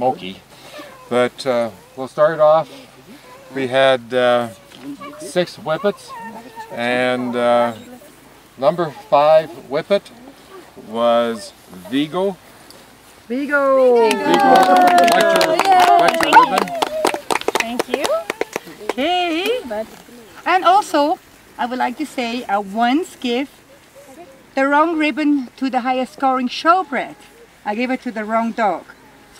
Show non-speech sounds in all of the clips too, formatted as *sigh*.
smoky. But uh, we'll start off. We had uh, six whippets, and uh, number five whippet was Vigo. Vigo! Vigo, what's your, what's your ribbon? Thank you. Okay. And also, I would like to say I once give the wrong ribbon to the highest scoring show bred. I gave it to the wrong dog.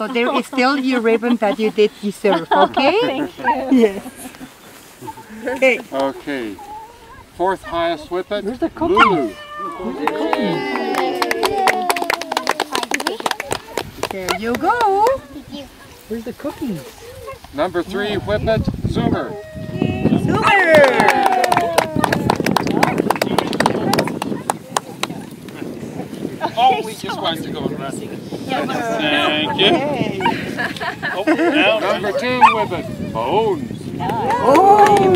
So there is still your ribbon that you did deserve, *laughs* okay? Thank you. Yes. Okay. Okay. Fourth highest whippet, Where's the cookie? Lulu. There you go. Where's the cookies? Number three whippet, Zoomer. Super! Oh, we just wanted to go and rest. Thank you. Okay. Oh, now, Number two whippet, Bones. Oh!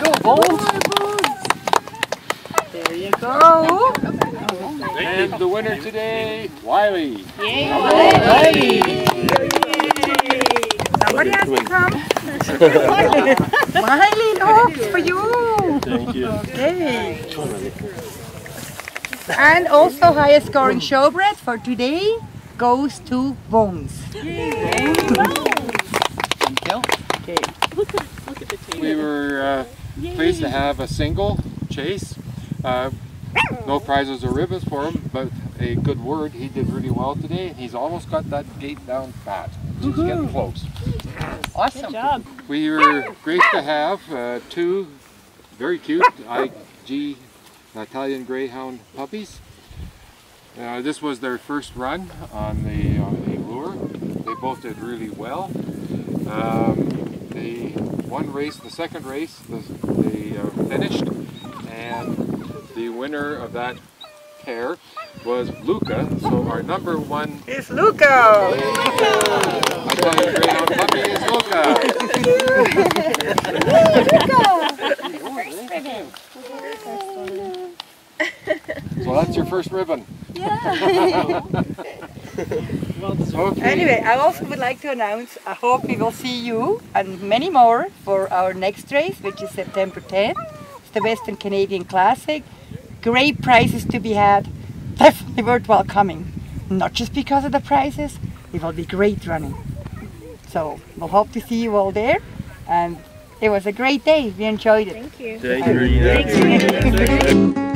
Go, Bones. There you go. And the winner today, Wiley. Somebody has to come. *laughs* Miley, look for you. Thank you. Okay. And also highest scoring show bred for today goes to Bones. Okay. We were uh, pleased to have a single chase. Uh, no prizes or ribbons for him, but a good word. He did really well today. He's almost got that gate down pat. He's getting close. Awesome. Good job. We were great to have uh, two very cute IG Italian Greyhound puppies. Uh, this was their first run on the, on the lure. They both did really well. Um, the one race, the second race, the, they uh, finished, and the winner of that pair was Luca. So our number one It's Luca. Italian Greyhound puppy is Luca. So that's your first ribbon. *laughs* okay. Anyway, I also would like to announce, I hope we will see you and many more for our next race, which is September 10th. It's the Western Canadian Classic. Great prizes to be had. Definitely worthwhile coming. Not just because of the prizes, it will be great running. So we'll hope to see you all there. And it was a great day. We enjoyed it. Thank you. Thank you, Rita. Thank you.